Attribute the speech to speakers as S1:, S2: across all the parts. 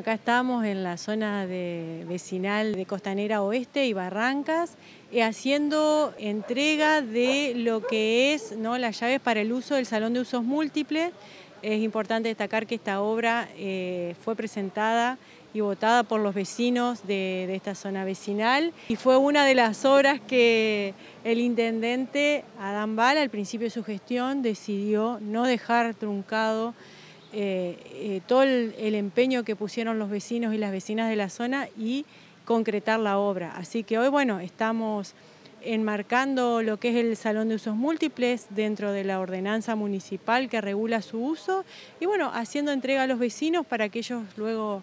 S1: Acá estamos en la zona de vecinal de Costanera Oeste y Barrancas, eh, haciendo entrega de lo que es ¿no? las llaves para el uso del Salón de Usos Múltiples. Es importante destacar que esta obra eh, fue presentada y votada por los vecinos de, esta zona vecinal y fue una de las obras que el intendente Adán Bala al principio de su gestión decidió no dejar truncado eh, eh, todo el, empeño que pusieron los vecinos y las vecinas de la zona y concretar la obra. Así que hoy, bueno, estamos enmarcando lo que es el Salón de Usos Múltiples dentro de la ordenanza municipal que regula su uso y, bueno, haciendo entrega a los vecinos para que ellos luego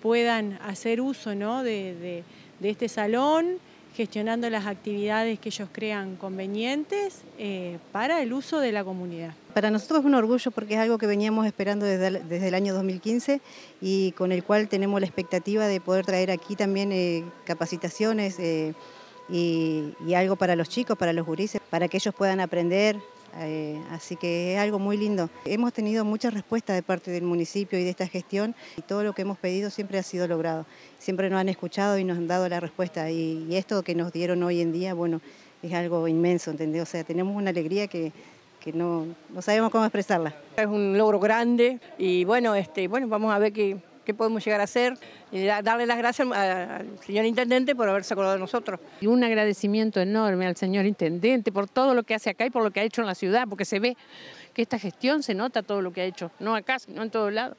S1: puedan hacer uso ¿no? de este salón gestionando las actividades que ellos crean convenientes eh, para el uso de la comunidad.
S2: Para nosotros es un orgullo porque es algo que veníamos esperando desde el, desde el año 2015 y con el cual tenemos la expectativa de poder traer aquí también eh, capacitaciones eh, y, y, algo para los chicos, para los gurises, para que ellos puedan aprender, eh, así que es algo muy lindo. Hemos tenido muchas respuestas de parte del municipio y de esta gestión y todo lo que hemos pedido siempre ha sido logrado. Siempre nos han escuchado y nos han dado la respuesta y, y esto que nos dieron hoy en día, bueno, es algo inmenso, ¿entendés? O sea, tenemos una alegría que, que no, no sabemos cómo expresarla.
S3: Es un logro grande y bueno, este, bueno vamos a ver qué, qué podemos llegar a hacer y darle las gracias al señor Intendente por haberse acordado de nosotros.
S4: Y un agradecimiento enorme al señor Intendente por todo lo que hace acá y por lo que ha hecho en la ciudad, porque se ve que esta gestión se nota todo lo que ha hecho, no acá, sino en todos lados.